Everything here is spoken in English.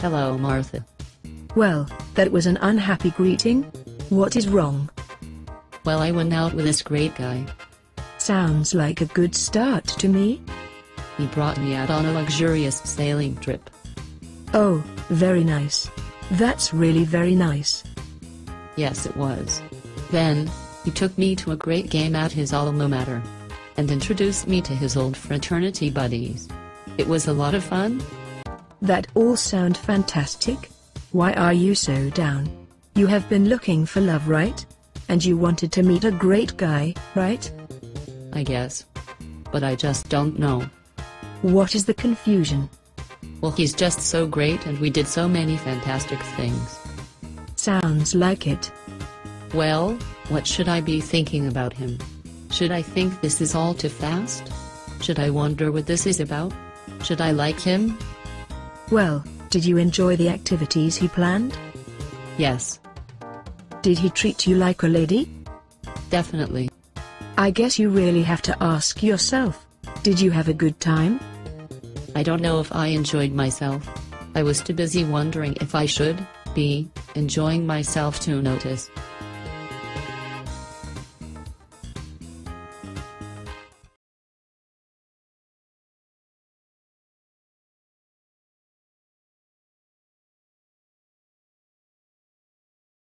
Hello, Martha. Well, that was an unhappy greeting. What is wrong? Well, I went out with this great guy. Sounds like a good start to me. He brought me out on a luxurious sailing trip. Oh, very nice. That's really very nice. Yes, it was. Then, he took me to a great game at his alma mater. And introduced me to his old fraternity buddies. It was a lot of fun. That all sound fantastic. Why are you so down? You have been looking for love, right? And you wanted to meet a great guy, right? I guess. But I just don't know. What is the confusion? Well, he's just so great and we did so many fantastic things. Sounds like it. Well, what should I be thinking about him? Should I think this is all too fast? Should I wonder what this is about? Should I like him? Well, did you enjoy the activities he planned? Yes, Did he treat you like a lady? definitely. I guess you really have to ask yourself. Did you have a good time? I don't know if I enjoyed myself. I was too busy wondering if I should be enjoying myself to notice.